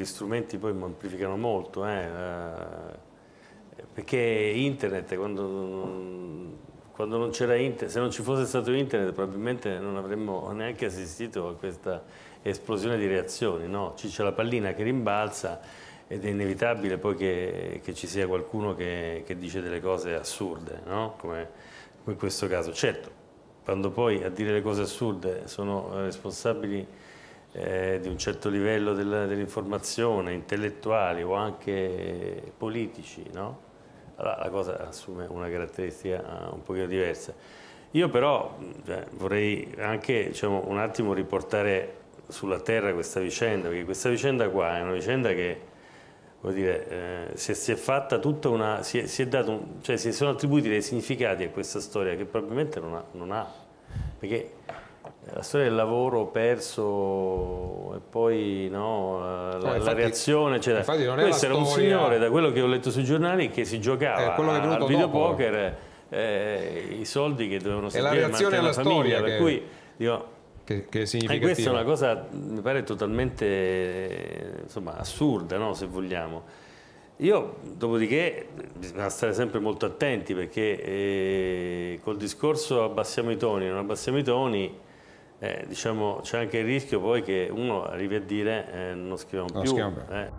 Gli strumenti poi amplificano molto, eh, eh, perché internet, quando, quando non c'era internet, se non ci fosse stato internet probabilmente non avremmo neanche assistito a questa esplosione di reazioni, no? c'è la pallina che rimbalza ed è inevitabile poi che, che ci sia qualcuno che, che, dice delle cose assurde, no? come, come in questo caso. Certo, quando poi a dire le cose assurde sono responsabili eh, di un certo livello dell'informazione, intellettuali o anche politici, no? allora la cosa assume una caratteristica un pochino diversa. Io però cioè, vorrei anche diciamo, un attimo riportare sulla terra questa vicenda, perché questa vicenda qua è una vicenda che dire, eh, si, è, si, è, fatta tutta una, si, è, si, è un, cioè, si sono attribuiti dei significati a questa storia che probabilmente non ha, non ha perché la storia del lavoro perso e poi no, la, no, infatti, la, reazione eccetera. questo era un signore da quello che ho letto sui giornali che si giocava eh, al videopoker eh, i soldi che dovevano servire a mantenere la famiglia per cui dico, che, che E questa è una cosa, mi pare, totalmente insomma, assurda, no? se vogliamo. Io, dopodiché, bisogna stare sempre molto attenti perché eh, col discorso abbassiamo i toni, non abbassiamo i toni, eh, diciamo, c'è anche il rischio poi che uno arrivi a dire eh, non scriviamo più. Scriviamo. Eh.